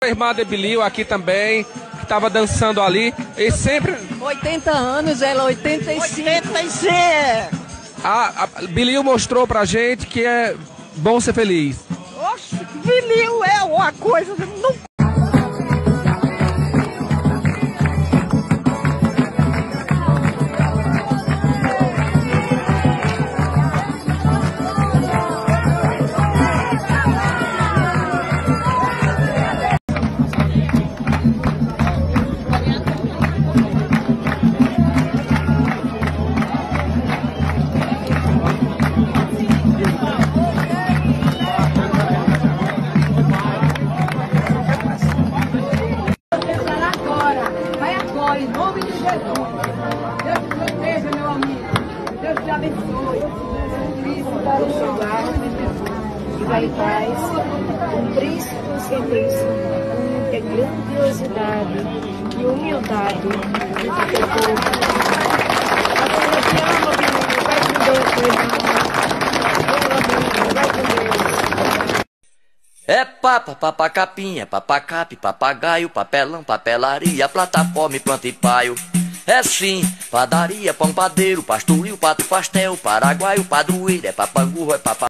outra irmã de Bilil aqui também, que estava dançando ali. E sempre. 80 anos, ela 85. 85! A, a Bilil mostrou pra gente que é bom ser feliz. Oxe, Bilil é uma coisa. Não Deus te proteja, meu amigo. Deus te abençoe. Cristo para o seu lar e vai paz, com príncipe sem príncipe, muita grandiosidade e humildade do teu povo. Agora te amo, menino. Vai com Deus, meu irmão. Vai com Deus. É papa, papacapinha, papacape, papagaio, papelão, papelaria, plataforma e planta e paio. É sim, padaria, pão padeiro, pastoril, pato, pastel, paraguaio, padroeiro, é papangu, é papá.